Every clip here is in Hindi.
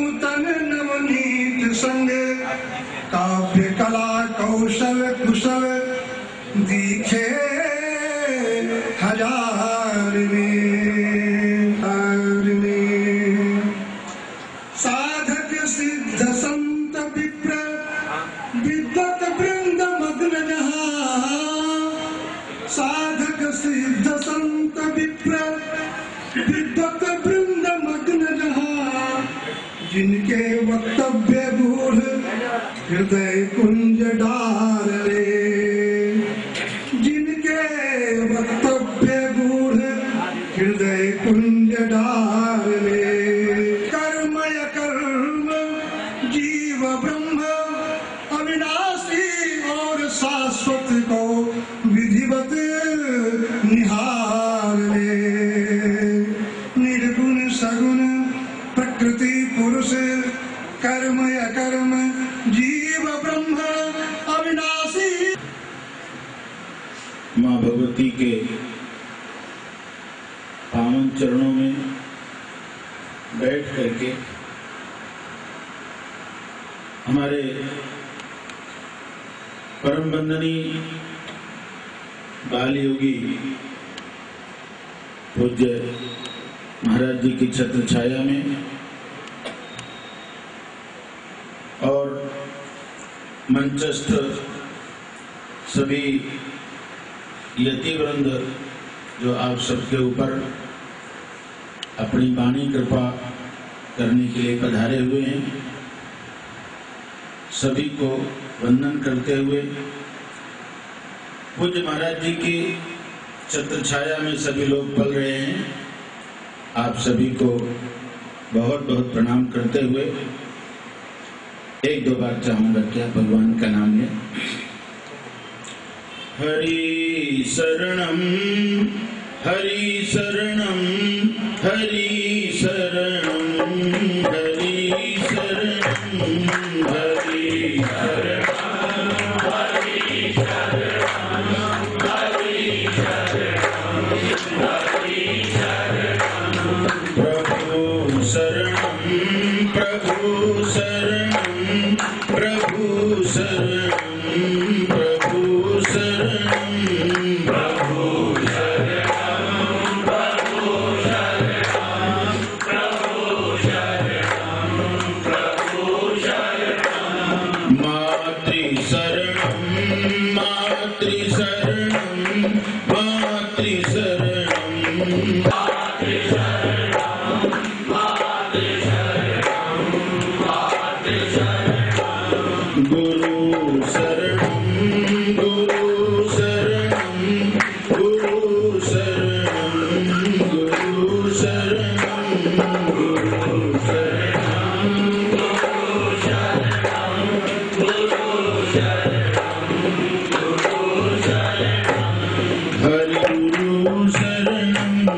नवनीत संग। काव्य कला कौशल कुशल। जिनके वक्तव्य भूल हृदय कुंज पूज्य महाराज जी की छत्र छाया में। और मंचस्थ सभी यति वृंद जो आप सबके ऊपर अपनी वाणी कृपा करने के लिए पधारे हुए हैं, सभी को वंदन करते हुए पूज्य महाराज जी की छत्र छाया में सभी लोग पल रहे हैं। आप सभी को बहुत बहुत प्रणाम करते हुए एक दो बार चाहूँगा क्या भगवान का नाम है हरी शरणम हरी शरणम हरि शरणम शरणम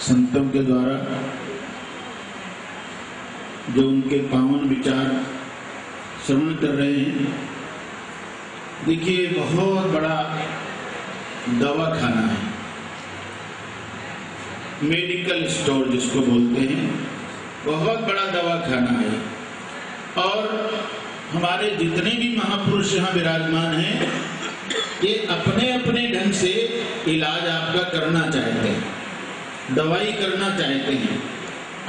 संतों के द्वारा जो उनके पावन विचार श्रवण कर रहे हैं। देखिए, बहुत बड़ा दवा खाना है। मेडिकल स्टोर जिसको बोलते हैं, बहुत बड़ा दवा खाना है। और हमारे जितने भी महापुरुष यहाँ विराजमान हैं, ये अपने अपने ढंग से इलाज आपका करना चाहते हैं। दवाई करना चाहते हैं।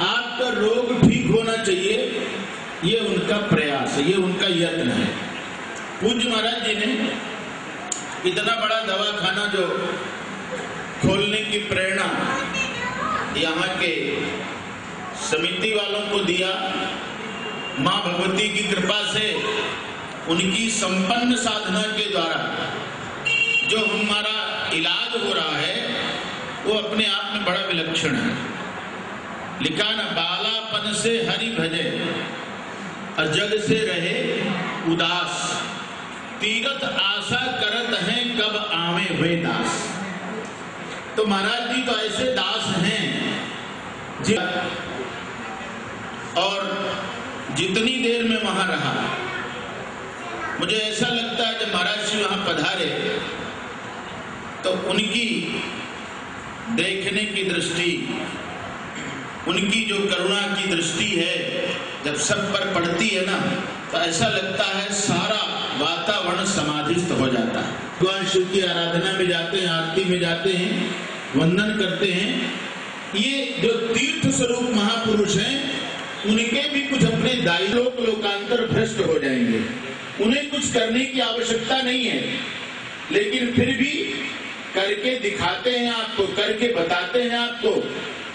आपका रोग ठीक होना चाहिए, ये उनका प्रयास है, ये उनका यत्न है। पूज्य महाराज जी ने इतना बड़ा दवाखाना जो खोलने की प्रेरणा यहाँ के समिति वालों को दिया, माँ भगवती की कृपा से उनकी संपन्न साधना के द्वारा जो हमारा इलाज हो रहा है वो अपने आप में बड़ा विलक्षण है। लिखा ना, बालापन से हरि भजे अजग से रहे उदास। तीरथ आशा करत हैं कब आवे हुए दास। तो महाराज जी तो ऐसे दास हैं जी। और जितनी देर में वहाँ रहा, मुझे ऐसा लगता है जब महाराज जी वहाँ पधारे तो उनकी देखने की दृष्टि, उनकी जो करुणा की दृष्टि है, जब सब पर पड़ती है ना तो ऐसा लगता है सारा वातावरण समाधिस्थ हो जाता है। भगवान शिव की आराधना में जाते हैं, आरती में जाते हैं, वंदन करते हैं। ये जो तीर्थ स्वरूप महापुरुष हैं, उनके भी कुछ अपने लोक लोकांतर भ्रष्ट हो जाएँगे। उन्हें कुछ करने की आवश्यकता नहीं है, लेकिन फिर भी करके दिखाते हैं आपको, करके बताते हैं आपको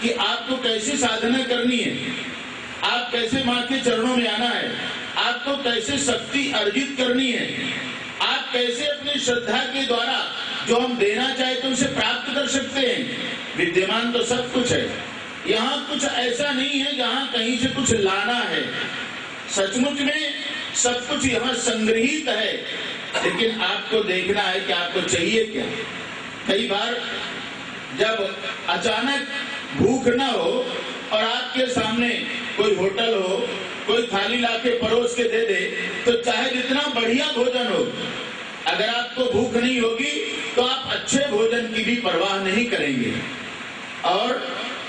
कि आपको कैसे साधना करनी है। आप कैसे माँ के चरणों में आना है? आपको कैसे शक्ति अर्जित करनी है? आप कैसे अपनी श्रद्धा के द्वारा जो हम देना चाहते तो उसे प्राप्त कर सकते हैं? विद्यमान तो सब कुछ है। यहाँ कुछ ऐसा नहीं है जहाँ कहीं से कुछ लाना है। सचमुच में सब कुछ यहाँ संग्रहित है। लेकिन आपको देखना है कि आपको चाहिए क्या? कई बार जब अचानक भूख ना हो और आपके सामने कोई होटल हो, कोई थाली लाके परोस के दे दे तो चाहे जितना बढ़िया भोजन हो, अगर आपको भूख नहीं होगी तो आप अच्छे भोजन की भी परवाह नहीं करेंगे। और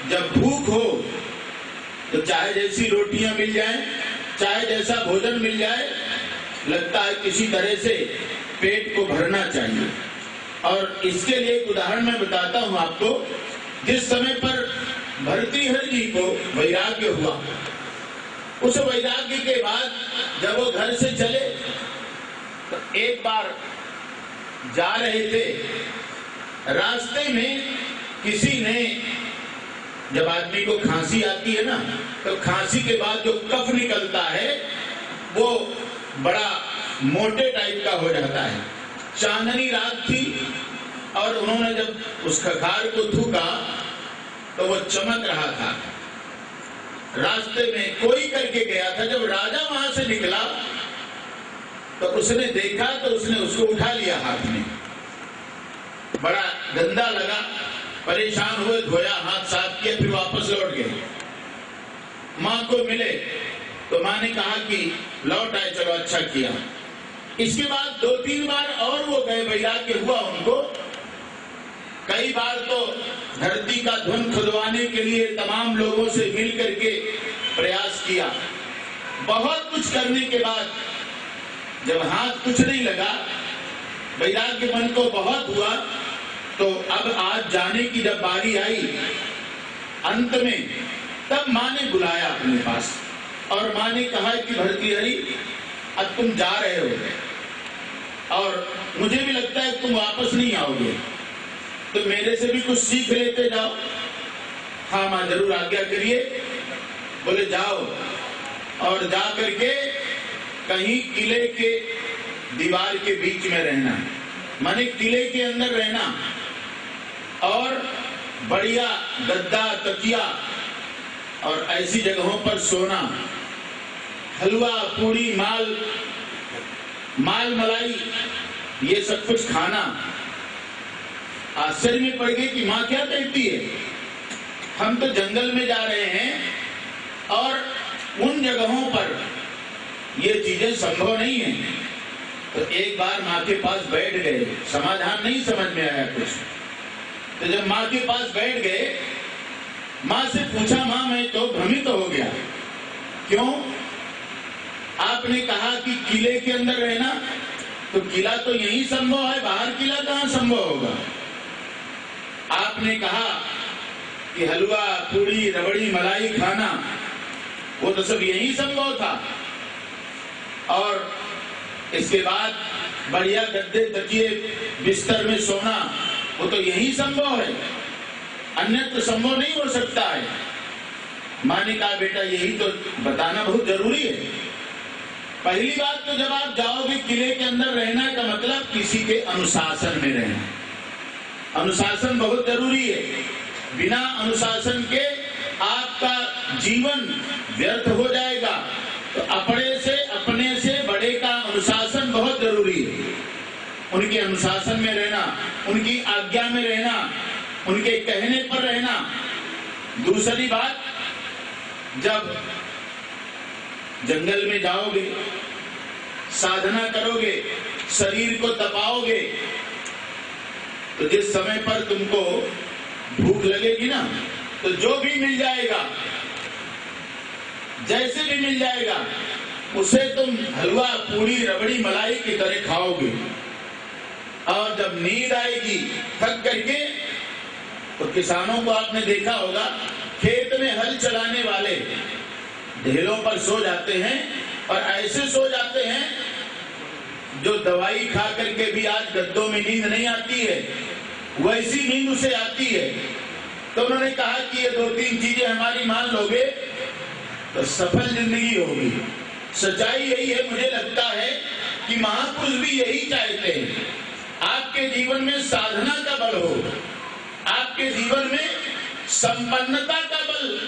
जब भूख हो तो चाहे जैसी रोटियाँ मिल जाए, चाहे जैसा भोजन मिल जाए, लगता है किसी तरह से पेट को भरना चाहिए। और इसके लिए एक उदाहरण मैं बताता हूँ आपको। जिस समय पर भरतीहर जी को वैराग्य हुआ, उस वैराग्य के बाद जब वो घर से चले तो एक बार जा रहे थे। रास्ते में किसी ने, जब आदमी को खांसी आती है ना तो खांसी के बाद जो कफ निकलता है, वो बड़ा मोटे टाइप का हो जाता है। चांदनी रात थी और उन्होंने जब उस खखार को थूका तो वो चमक रहा था। रास्ते में कोई करके गया था। जब राजा वहाँ से निकला तो उसने देखा तो उसने उसको उठा लिया हाथ में। बड़ा गंदा लगा, परेशान हुए, धोया, हाथ साफ़ किया, फिर वापस लौट गए। माँ को मिले तो माँ ने कहा कि, लौट आए, चलो अच्छा किया। इसके बाद दो तीन बार और वो गए वैराग्य हुआ उनको। कई बार तो धरती का धुन खुदवाने के लिए तमाम लोगों से मिल करके प्रयास किया। बहुत कुछ करने के बाद जब हाथ कुछ नहीं लगा वैराग्य मन को बहुत हुआ तो अब आज जाने की जब बारी आई, अंत में तब माँ ने बुलाया अपने पास और माँ ने कहा कि भरती हरी, अब तुम जा रहे हो। और मुझे भी लगता है तुम वापस नहीं आओगे। तो मेरे से भी कुछ सीख लेते जाओ। हाँ माँ, ज़रूर आज्ञा करिए। बोले, जाओ। और जा करके कहीं किले के दीवार के बीच में रहना। माने किले के अंदर रहना। और बढ़िया गद्दा, तकिया और ऐसी जगहों पर सोना। हलवा पूरी माल माल मलाई, ये सब कुछ खाना। आश्चर्य में पड़ गई कि माँ क्या कहती है? हम तो जंगल में जा रहे हैं और उन जगहों पर ये चीज़ें संभव नहीं है। तो एक बार माँ के पास बैठ गए। समाधान नहीं समझ में आया कुछ। तो जब माँ के पास बैठ गए, माँ से पूछा, माँ, मैं तो भ्रमित तो हो गया। क्यों? आपने कहा कि किले के अंदर रहना तो किला तो यही संभव है, बाहर किला कहाँ संभव होगा? आपने कहा कि हलवा पूड़ी रबड़ी, मलाई खाना, वो तो सब यही संभव था। और इसके बाद बढ़िया गद्दे तकिए बिस्तर में सोना, वो तो यही संभव है। अन्य तो संभव नहीं हो सकता है। माँ ने कहा बेटा, यही तो बताना बहुत ज़रूरी है। पहली बात तो जब आप जाओगे किले के अंदर रहना का मतलब किसी के अनुशासन में रहना। अनुशासन बहुत ज़रूरी है। बिना अनुशासन के आपका जीवन व्यर्थ हो जाएगा। तो अपने से अपने से बड़े का अनुशासन बहुत ज़रूरी है। उनके अनुशासन में रहना, उनकी आज्ञा में रहना, उनके कहने पर रहना। दूसरी बात, जब जंगल में जाओगे, साधना करोगे, शरीर को तपाओगे तो जिस समय पर तुमको भूख लगेगी ना तो जो भी मिल जाएगा, जैसे भी मिल जाएगा, उसे तुम हलवा, पूरी, रबड़ी, मलाई की तरह खाओगे। और जब नींद आएगी, थक करके तो किसानों को आपने देखा होगा, खेत में हल चलाने वाले ढेलों पर सो जाते हैं और ऐसे सो जाते हैं जो दवाई खा करके भी आज गद्दों में नींद नहीं आती है, वैसी नींद उसे आती है। तो उन्होंने कहा कि ये दो तीन चीज़ें हमारी मान लोगे तो सफल ज़िंदगी होगी। सच्चाई यही है, मुझे लगता है कि महापुरुष भी यही चाहते हैं। आपके जीवन में साधना का बल हो, आपके जीवन में संपन्नता का बल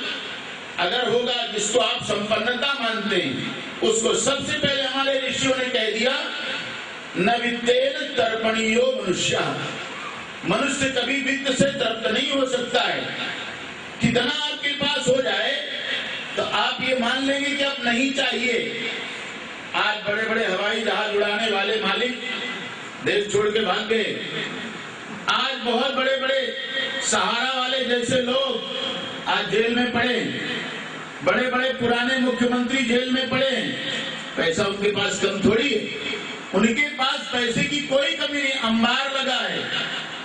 अगर होगा जिसको आप संपन्नता मानते हैं, उसको सबसे पहले हमारे ऋषियों ने कह दिया न तर्पणीयो मनुष्य। मनुष्य कभी वित्त से तृप्त नहीं हो सकता है। कितना आपके पास हो जाए तो आप ये मान लेंगे कि अब नहीं चाहिए। आज बड़े बड़े हवाई जहाज़ उड़ाने वाले मालिक देश छोड़ के भाग गए। आज बहुत बड़े बड़े सहारा वाले जैसे लोग आज जेल में पड़े। बड़े बड़े पुराने मुख्यमंत्री जेल में पड़े हैं। पैसा उनके पास कम थोड़ी है। उनके पास पैसे की कोई कमी नहीं, अंबार लगा है।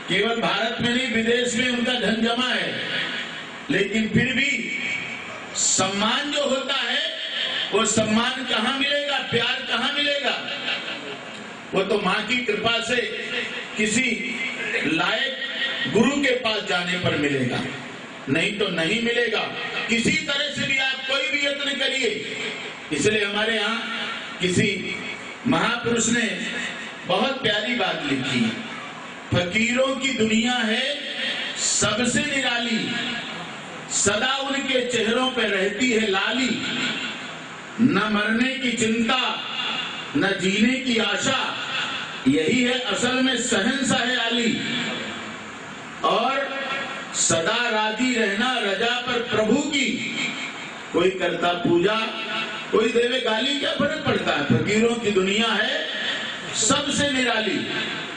केवल भारत में नहीं, विदेश में उनका धन जमा है। लेकिन फिर भी सम्मान जो होता है, वो सम्मान कहाँ मिलेगा? प्यार कहाँ मिलेगा? वो तो माँ की कृपा से किसी लायक गुरु के पास जाने पर मिलेगा। नहीं तो नहीं मिलेगा। किसी तरह से भी आप कोई भी यत्न करिए। इसलिए हमारे यहाँ किसी महापुरुष ने बहुत प्यारी बात लिखी। फकीरों की दुनिया है सबसे निराली। सदा उनके चेहरों पर रहती है लाली। न मरने की चिंता, न जीने की आशा, यही है असल में सहन है आली और सदा राज़ी रहना रजा पर प्रभु की। कोई करता पूजा, कोई देवे गाली, क्या फ़र्क पड़ता है? फकीरों की दुनिया है सबसे निराली।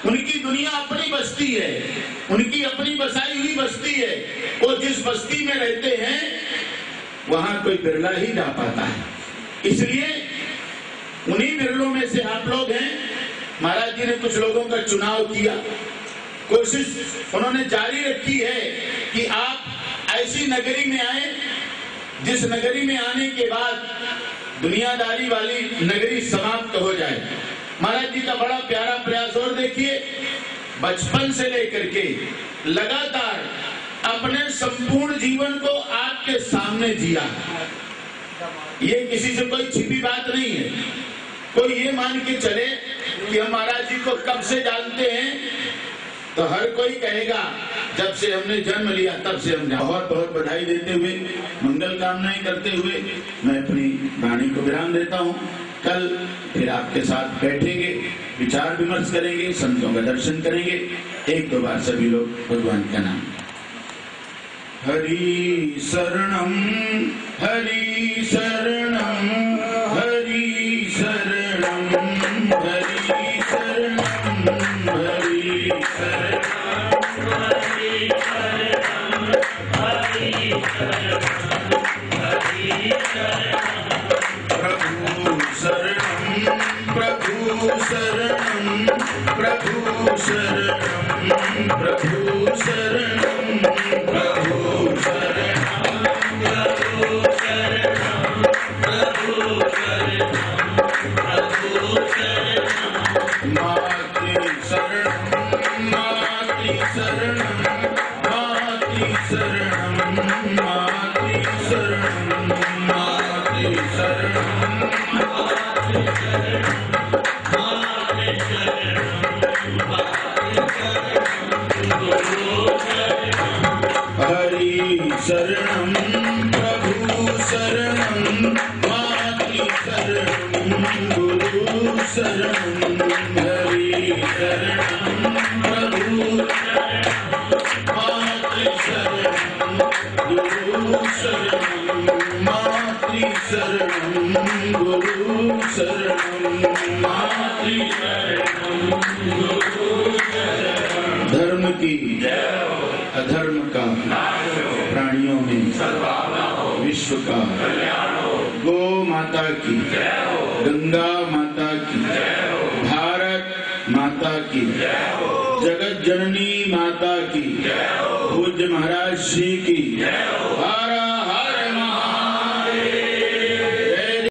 उनकी दुनिया अपनी बस्ती है, उनकी अपनी बसाई हुई बस्ती है। वो जिस बस्ती में रहते हैं, वहाँ कोई बिरला ही जा पाता है। इसलिए उन्हीं बिरलों में से आप लोग हैं। महाराज जी ने कुछ लोगों का चुनाव किया। कोशिश उन्होंने जारी रखी है कि आप ऐसी नगरी में आए, जिस नगरी में आने के बाद दुनियादारी वाली नगरी समाप्त हो जाए। महाराज जी का बड़ा प्यारा प्रयास और देखिए, बचपन से लेकर के लगातार अपने संपूर्ण जीवन को आपके सामने जिया। ये किसी से कोई छिपी बात नहीं है। कोई ये मान के चले कि हम महाराज जी को कब से जानते हैं तो हर कोई कहेगा, जब से हमने जन्म लिया, तब से हम बहुत बहुत बधाई देते हुए, मंगल कामनाएँ करते हुए, मैं अपनी वाणी को विराम देता हूँ। कल फिर आपके साथ बैठेंगे, विचार विमर्श करेंगे, संतों का दर्शन करेंगे। एक दो बार सभी लोग भगवान का नाम। हरी शरणम हरी शरणम। धर्म की अधर्म का प्राणियों में विश्व का गो माता की, गंगा माता की, भारत माता की, जगत जननी माता की पूज्य महाराज श्री की